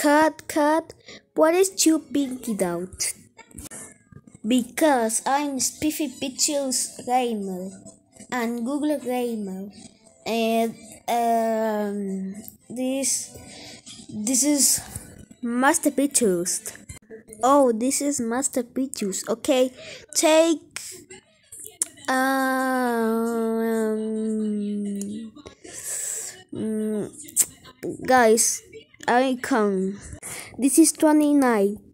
Cut, cut. What is you pinky out? Because I'm Spiffy Pictures Gamer and Google Gamer, and um, this this is Master Pictures. Oh, this is Master Pictures. Okay, take um, mm, guys, I come. This is 29.